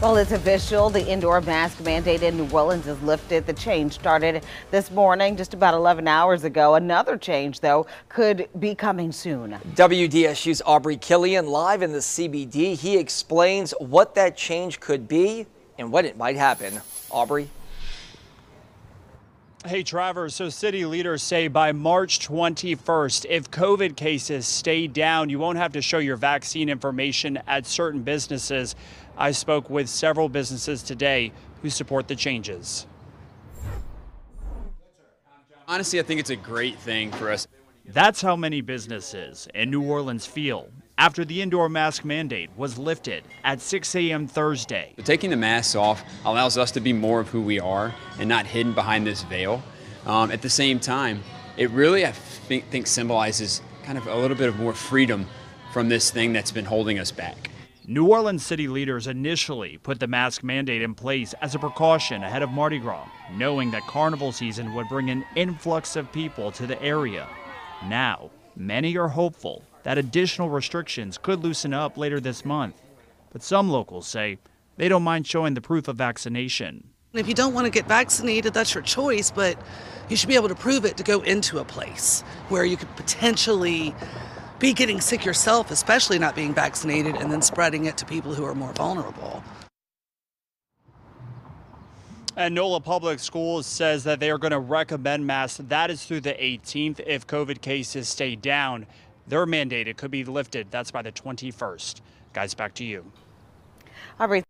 Well, it's official. The indoor mask mandate in New Orleans is lifted. The change started this morning, just about 11 hours ago. Another change, though, could be coming soon. WDSU's Aubrey Killian live in the CBD. He explains what that change could be and when it might happen. Aubrey? Hey, Travers. So, city leaders say by March 21st, if COVID cases stay down, you won't have to show your vaccine information at certain businesses. I spoke with several businesses today who support the changes. Honestly, I think it's a great thing for us. That's how many businesses in New Orleans feel after the indoor mask mandate was lifted at 6 a.m. Thursday. Taking the masks off allows us to be more of who we are and not hidden behind this veil. Um, at the same time, it really, I think, think symbolizes kind of a little bit of more freedom from this thing that's been holding us back. New Orleans city leaders initially put the mask mandate in place as a precaution ahead of Mardi Gras, knowing that carnival season would bring an influx of people to the area. Now, many are hopeful that additional restrictions could loosen up later this month. But some locals say they don't mind showing the proof of vaccination. If you don't want to get vaccinated, that's your choice, but you should be able to prove it to go into a place where you could potentially be getting sick yourself, especially not being vaccinated, and then spreading it to people who are more vulnerable. And NOLA Public Schools says that they are going to recommend masks. That is through the 18th if COVID cases stay down. Their mandate it could be lifted. That's by the 21st. Guys, back to you. Aubrey.